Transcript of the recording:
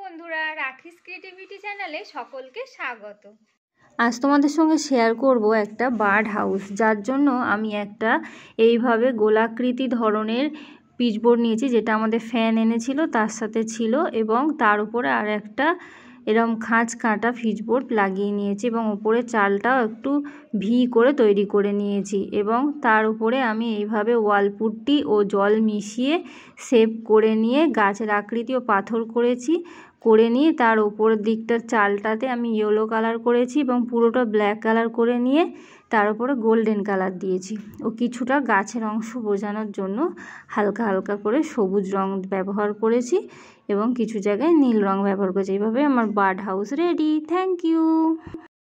বন্ধুরা, রাখিস ক্রিয়েটিভিটি চ্যানেলে সকলকে স্বাগত। আজ তোমাদের সঙ্গে শেয়ার করব একটা বার্ড হাউস যার জন্য আমি একটা এইভাবে গোলাকৃতি ধরনের পিচবোর্ড নিয়েছি, যেটা আমাদের ফ্যান এনেছিল, তার সাথে ছিল এবং তার উপরে আর একটা এরম খাঁচ কাঁটা ফিজবোর্ড লাগিয়ে নিয়েছি এবং উপরে চালটাও একটু ভি করে তৈরি করে নিয়েছি এবং তার উপরে আমি এইভাবে ওয়ালপুটটি ও জল মিশিয়ে সেভ করে নিয়ে গাছের আকৃতি ও পাথর করেছি। করে নিয়ে তার ওপরের দিকটার চালটাতে আমি ইয়েলো কালার করেছি এবং পুরোটা ব্ল্যাক কালার করে নিয়ে তার উপরে গোল্ডেন কালার দিয়েছি। ও কিছুটা গাছের অংশ বোঝানোর জন্য হালকা হালকা করে সবুজ রং ব্যবহার করেছি এবং কিছু জায়গায় নীল রং ব্যবহার করেছি। এইভাবে আমার bird house ready thank you